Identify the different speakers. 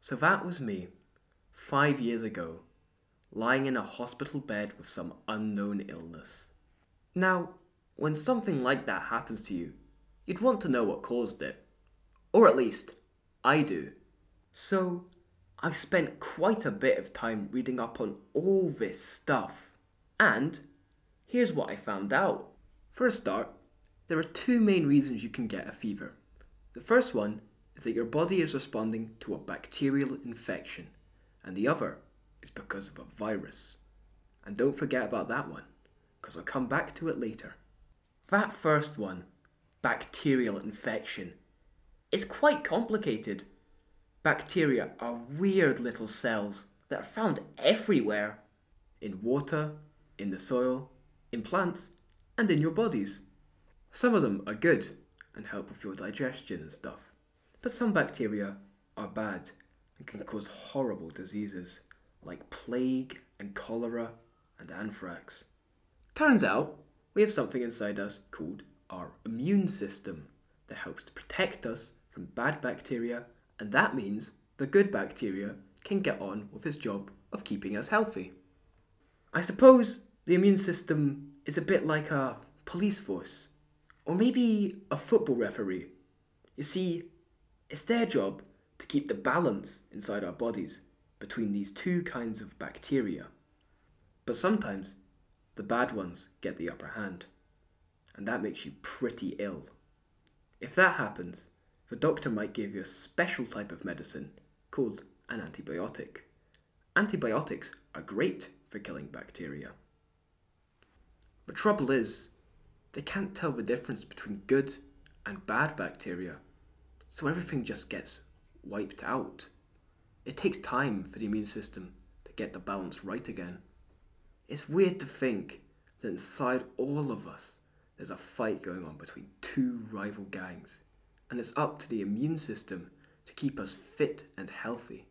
Speaker 1: So that was me, five years ago, lying in a hospital bed with some unknown illness. Now, when something like that happens to you, you'd want to know what caused it. Or at least, I do. So, I've spent quite a bit of time reading up on all this stuff. And here's what I found out. For a start, there are two main reasons you can get a fever. The first one is that your body is responding to a bacterial infection, and the other is because of a virus. And don't forget about that one, because I'll come back to it later. That first one, bacterial infection, is quite complicated. Bacteria are weird little cells that are found everywhere in water, in the soil, in plants, and in your bodies. Some of them are good and help with your digestion and stuff, but some bacteria are bad and can cause horrible diseases like plague and cholera and anthrax. Turns out we have something inside us called our immune system that helps to protect us from bad bacteria, and that means the good bacteria can get on with its job of keeping us healthy. I suppose the immune system is a bit like a police force, or maybe a football referee. You see, it's their job to keep the balance inside our bodies between these two kinds of bacteria. But sometimes the bad ones get the upper hand, and that makes you pretty ill. If that happens, the doctor might give you a special type of medicine called an antibiotic. Antibiotics are great for killing bacteria. The trouble is, they can't tell the difference between good and bad bacteria, so everything just gets wiped out. It takes time for the immune system to get the balance right again. It's weird to think that inside all of us there's a fight going on between two rival gangs, and it's up to the immune system to keep us fit and healthy.